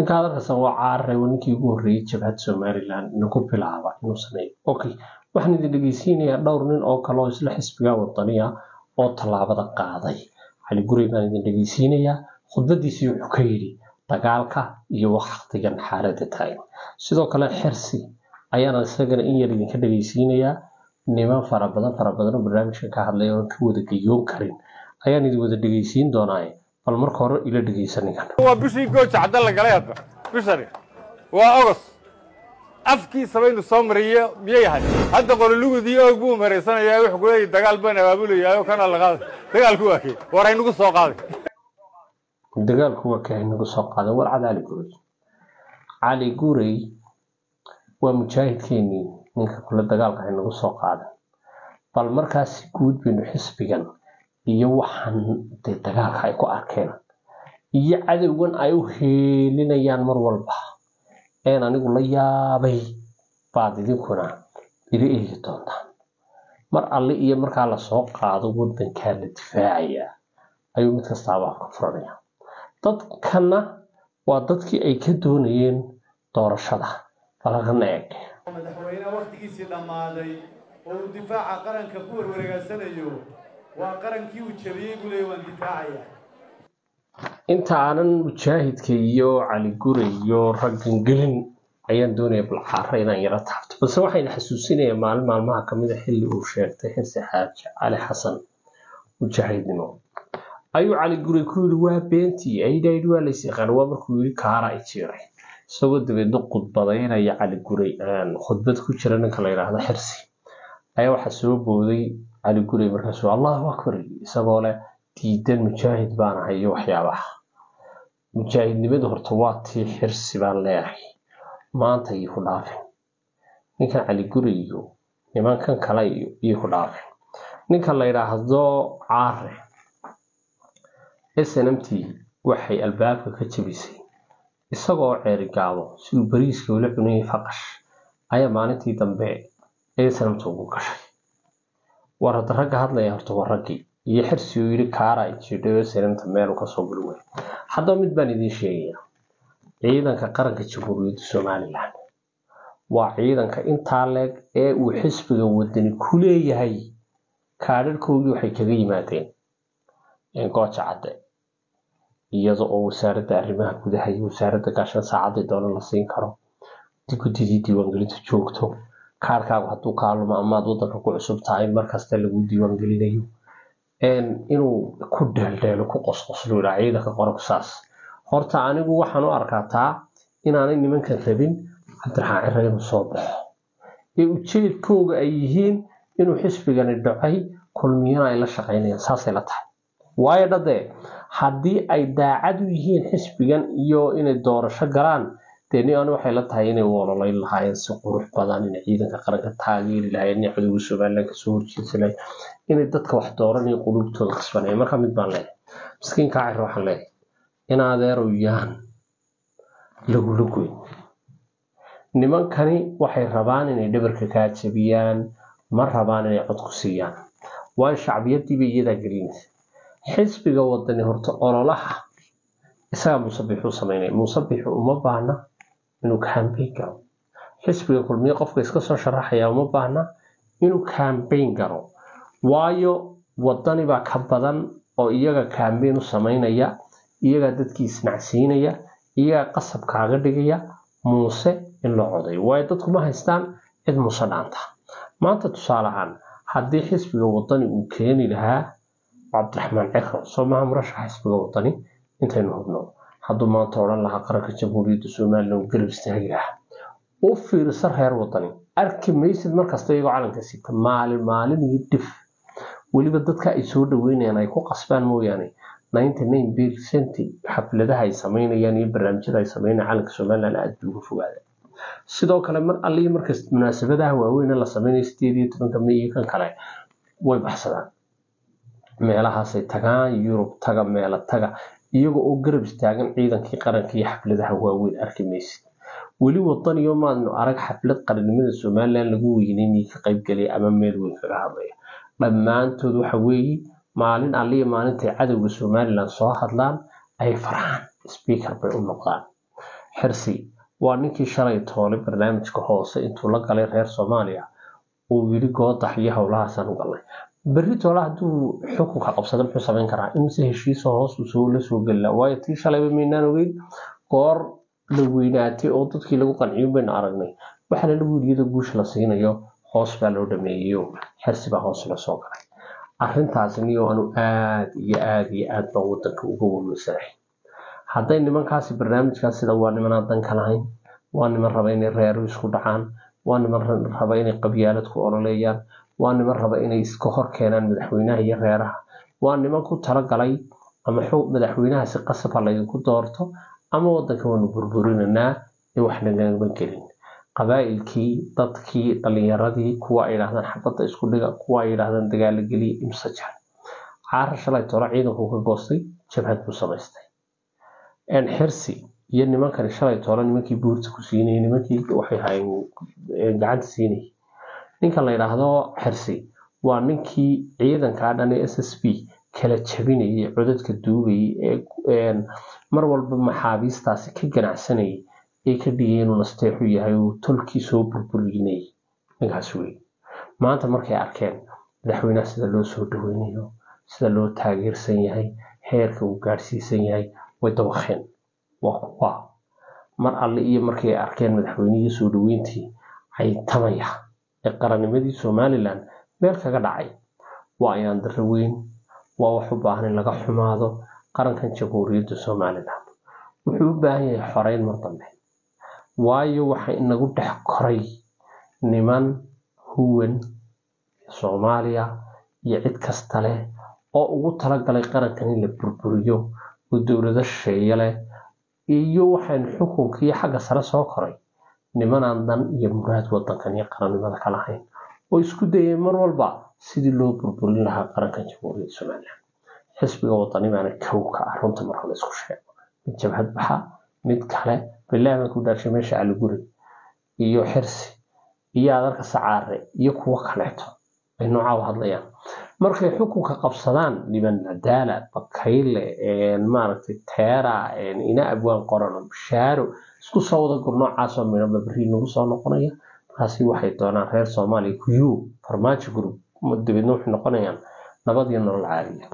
ninka hadalkasan waa caarare waa ninkii ugu horreeyey jabhad somaliland inagu bilaaba inuu sameeyo. Okay waxaan idin dhegeysiinayaa dhowr nin oo kale oo isla xisbiga wadaniya oo tallaabada qaaday. Cali gurey baan idin dhegeysiinayaa. Khudbadiisii wuxuu ka yidhi dagaalka iyo waktigan xaaladda taagan sidoo kale xirsi ayaana isagana in yar idinka dhegeysiinayaa. Niman fara badan oo barnaamijkan ka hadlaya oon ka wada geyoon karin. Ayaan idin wada dhegeysiin doonaaye bal marka hore ila dhegeysa ninkan waa bishii gooja cadda la galay hadda. Bishani waa ogos afkiisa baynu soo mariye miyay ahay hadda qololugudii oog buu maraysanayaa wuxuu kuleeyahy dagaal baan abaabulayaa kana la qaaday dagaalku waa kee? War aynagu soo qaaday dagaalku waa kahay nagu soo qaaday war cad cali gurey cali gurey waa mujaahidkeenii ninka kule dagaalka hay nagu soo qaadan bal markaasi guud baynu xisbigan iyo waxaan dee dagaalka ay ku arkeen. Iyo cadowgan ay u heelinayaan mar walba. Een anigu la yaabay baad idinkuna ila eegi doontaan. Mar alle iyo markaa la soo qaado wadankaa la difaacayaa ayuu mid kastaaba ka furanaya dadkana waa dadkii ay ka doonayeen doorashada. Balagana eeg madaxweyne wakhtigiisii dhammaaday oo uu difaaca qaranka ku warwareegaysanayo waa qarankii uu jabiyey buu leeyahy waan difaacaya inta aanan mujaahidka iyo cali gure iyo raggan gelin ayaan doonaya balcaara inaan yaro taabto. Balse waxayna xasuusinayaa maalin maalmaha ka mid a xilli uu sheegtay xirsi xaaji cali xasan mujaahidnimo. Ayuu cali gure ku yidhi waa beentii aydhaydh waa lays yaqaan waa markuu yidhi kaara ay jiray. Isagoo dabeedna khudbadaynaya cali khudbad ku jira ninka la yidhaahdo xirsi ayaa waxaa soo booday cali gurey markaasuu allahu akbar isagoo leh diidan mujaahid baan ahay iyo waxyaabaha mujaahidnimadu horta waa tii xirsi baan leeyahay. Maanta iyo ku dhaafin ninkan cali gurey iyo nimankan kale iyo ku dhaafin ninka la yidhaahdo caare. Snmt waxay albaabka ka jabisay. Isagoo ceerigaabo siduu bariiska ula cunayay faqash ayaa maalintii dambe snmt ugu gashay war ragga hadlaya horta waa raggii. Iyo xirsi uu yidhi kaara snmta meelu ka soo way haddaba mid baan idiin sheegayaa. Ciidanka qaranka jamhuuriyadda somalilan waa ciidanka intaa leeg ee uu xisbiga wadani ku leeyahay. Kaadharhkoodii waxay kaga yimaadeen gooja cadde iyada oo wasaaradda arrimaha gudaha iyo wasaaradda gaashan saacadii doona la siin karo guddidii diiwaangelinta joogto kaarkaagu hadduu kaalumo amaad wadanka ku cusub tahay markasta lagu diiwaangelinayo. Inuu ku dheeldheelo ku qosqoslo ciidanka qoranku saas. Horta anigu waxaan u arkaa inaanay nimankan rabin cabdiraxmaan cire inuu soo baxo. Ee ujeedkooga ay yihiin inuu xisbigani dhacay kulmiyana ay la shaqaynayaan saasay la tahay. Waayo dhadee haddii ay daacad u yihiin xisbigan iyo inay doorasho galaan dee ni ani waxay la tahay inay u ololeyn lahaayeen si qurux badan inay ciidanka qaranka taageeri lahaayeen inay cadowga somaliland ka soo horjeedsa lahayn inay dadka wax dooranaya qulubtooda qasbanaya marka mid baan leeyahay miskiinkaa cir waxaan leeyahay in adeerow goyn nimankani waxay rabaan inay dhabarka kaa jabiyaan ma rabaan inay cod ku siiyaan. Waayo shacbiyadiiba iyadaa gelinaysa xisbiga wadani horta ololaha isagaa muusabixuu samaynaya. Muusabixu uma baahna inuu kambayn galo xisbiga kulmiye qofka iska soo sharaxaya uma baahna inuu kambayn galo waayo wadani baa ka badan oo iyaga kambayn u samaynaya iyagaa dadkii isnacsiinaya iyagaa qasab kaaga dhigaya muuse in la codayo waayo dadku ma haystaan cid muuse dhaanta maanta tusaale ahaan haddii xisbiga wadani uu keeni lahaa cabdiraxmaan ciro soo maha murashaxa xisbiga wadani intaynu hubno hadduu maanta odhan lahaa qaranka jamhuuriyadda somalilan garab istaagi lahaa u fiirsa reer wadani arki maysid markasta iyagoo calanka sita maalin maalin iyo dhif. Weliba dadka ay soo dhaweynayaan ay ku qasbaan mooyaane. Percent xafladaha ay samaynayaan iyo barnaamijyada ay samaynayaan calanka somalilan aada buu uga fogaada. Sidoo kale mar alle iyo markas munaasabadaha waaweyn la samaynayo sideed iyo tobanka may iyo kan kale way baxsadaan. Meelahaasay tagaan yurub taga meelo taga iyaga oo garab istaagan ciidankii qaranka iyo xafladaha waaweyn arki maysid. Weli wadaniyo maadnu arag xaflad qarannimada somalilan lagu weyneyni ka qaybgelaya ama meel weyn kaga hadlaya. Dhammaantood waxa weeye maalin alliya maalintay cadowga somalilan soo hadlaan ay farxaan speaker bay u noqdaan. Xirsi waa ninkii shalay toolay barnaamijka hoose intuu la galay reer soomaaliya uu yidhi goodax iyo howlahaasaan u galnay berri toole hadduu xukunka qabsada muxuu samayn karaa. Imise heshiisa hoos u soo la soo gelila waayo tii shalayba maynaan ogeyn. Goor la weynaatay oo dadkii lagu qanciyo baynu aragnay. Waxaana lagu yidhi iyadoo guusha la siinayo hoos baa loo dhameeyeyo xirsi baa hoos la soo galay. Arrintaasniyo anu aada iyo aada iyo aad baan wadanka uga welwelsanay hadday nimankaasi barnaamijkaas sida waa nimanaan danka lahayn waa niman raba inay reeru isku dhacaan waa niman raba inay qabyaalad ku ololeeyaan. Waa niman raba inay iska hor keenaan madaxweynaha iyo reeraha. Waa niman ku talagalay ama madaxweynaha si qasab ha laydinku doorto ama wadanka waanu burburinanaa ee wax nagama gelin qabaa'ilkii dadkii dhalinyaradii kuwa ay yidhahdaan xabadda isku dhiga kuwa ay yidhahdaan dagaalo geliya imse jar caara tolo ciidanku ka goostay jabhad buu samaystay. Xirsi iyo nimankani shalay tolo nimankii buurta ku siinayay nimankii waxay hayeen gacanta siinayay ninkan la yidhaahdo xirsi waa ninkii ciidankaa dhan ee s s b kala jabinayay codadka duubayay ee mar walba maxaabiistaasi ka ganacsanayay ee ka dhigay inuu nasteexu yahay uu tolkii soo burburinayay. Ninkaas wey maanta markay arkeen madaxweynaha sida loo soo dhaweynayo sida loo taageersan yahay heerka uu gaadhsiisan yahay way dabaqeen waa kuwa mar alle iyo markay arkeen madaxweynihii soo dhaweyntii caytamaya ee qarannimadii somalilan meel kaga dhacay. Waa ayaan darro weyn waa wax u baahan in laga xumaado qarankan jamhuuriyadda somalilan wuxuu u baahan yahay xoreyn mar dambe waayo waxa inagu dhex koray niman huwan soomaaliya iyo cid kasta leh oo ugu talagalay qarankan in la burburiyo oo dowlado shisheeye leh iyo waxaynu xukunkii xagga sare soo koray. Nimanaan dan iyo muraad wadankan iyo qarannimada ka lahayn oo isku dayay mar walba sidii loo burburin lahaa qarankan jamhuuriyadda somalilan xisbiga wadani baana kow ka ah runta marka la isku sheego. Mid jabhad baxa mid kale bilaah baan ku dhaarshay meesha caliguri iyo xirsi iyo adarka sacaare iyo kuwo kaleeto ay noocaa u hadlayaan markay xukunka qabsadaan niman nadaala bakayle maaragtay teera ina abwaan qorano bishaaro isku soo wada gur noocaasoo midhaba berri nagu soo noqonaya. Markaasi waxay doonaan reer soomaaliya kuyu farmaajo group dabeedna waxay noqonayaan nabad iyo nolol caaliya